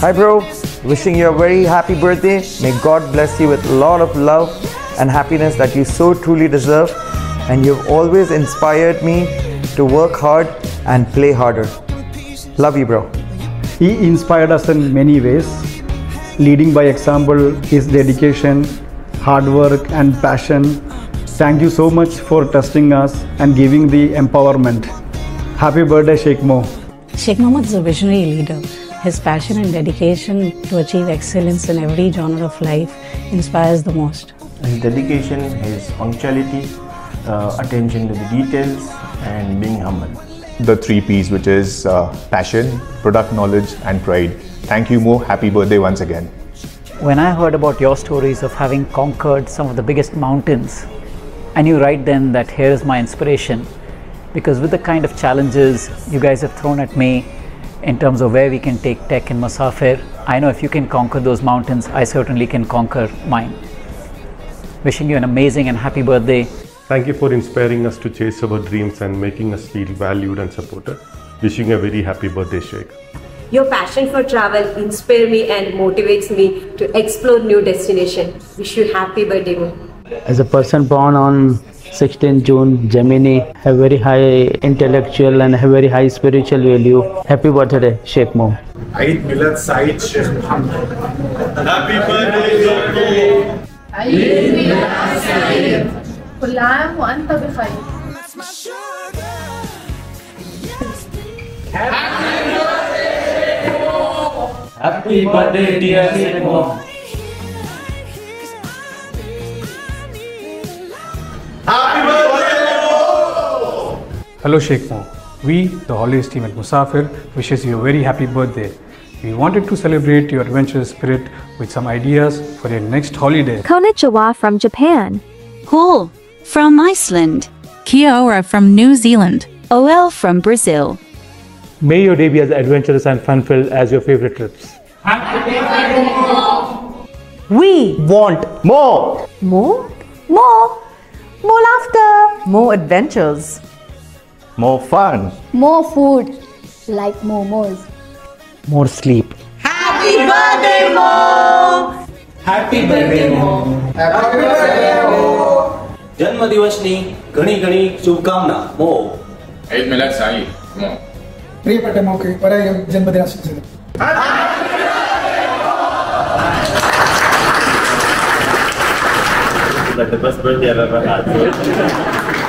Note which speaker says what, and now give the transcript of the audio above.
Speaker 1: Hi, bro. Wishing you a very happy birthday. May God bless you with a lot of love and happiness that you so truly deserve. And you've always inspired me to work hard and play harder. Love you, bro.
Speaker 2: He inspired us in many ways, leading by example, his dedication, hard work, and passion. Thank you so much for trusting us and giving the empowerment. Happy birthday, Sheikh Mo.
Speaker 3: Sheikh Mohammed is a visionary leader. His passion and dedication to achieve excellence in every genre of life inspires the most.
Speaker 4: His dedication, his punctuality, uh, attention to the details, and being humble.
Speaker 5: The three P's, which is uh, passion, product knowledge, and pride. Thank you, Mo. Happy birthday once again.
Speaker 6: When I heard about your stories of having conquered some of the biggest mountains, I knew right then that here is my inspiration. Because with the kind of challenges you guys have thrown at me in terms of where we can take tech in Musafir, I know if you can conquer those mountains, I certainly can conquer mine. Wishing you an amazing and happy birthday.
Speaker 7: Thank you for inspiring us to chase our dreams and making us feel valued and supported. Wishing a very happy birthday, Sheikh.
Speaker 8: Your passion for travel inspires me and motivates me to explore new destinations. Wish you a happy birthday. Mo.
Speaker 9: As a person born on 16 June, Gemini, have very high intellectual and have very high spiritual value. Happy birthday, Sheikh Mo.
Speaker 10: Eid Milad Said Sheikh Muhammad. Happy birthday, Sheikh
Speaker 11: عيد ميلاد سعيد كل عام وأنت بخير
Speaker 12: Happy birthday, dear Sheikh Mo.
Speaker 13: Hello Sheikh Mo. We, the holidays team at Musafir, wishes you a very happy birthday. We wanted to celebrate your adventurous spirit with some ideas for your next holiday.
Speaker 14: Konnichiwa from Japan.
Speaker 15: Cool from Iceland.
Speaker 16: Kia ora from New Zealand.
Speaker 15: OL from Brazil.
Speaker 17: May your day be as adventurous and fun-filled as your favorite trips.
Speaker 18: We want
Speaker 19: more.
Speaker 18: More? More. More laughter. More adventures.
Speaker 19: More fun.
Speaker 20: More food. Like momos.
Speaker 9: More sleep.
Speaker 12: Happy birthday, Mo! Happy birthday, Mo! Happy birthday, Mo!
Speaker 3: જન્મદિવસની ઘણી ઘણી શુભકામના મો
Speaker 21: ઈદ મિલાદ સાહી મો
Speaker 22: પ્રિય પટેલ મોકે પરાય જન્મદિન આશીર્વાદ
Speaker 3: Like the best birthday I've ever had.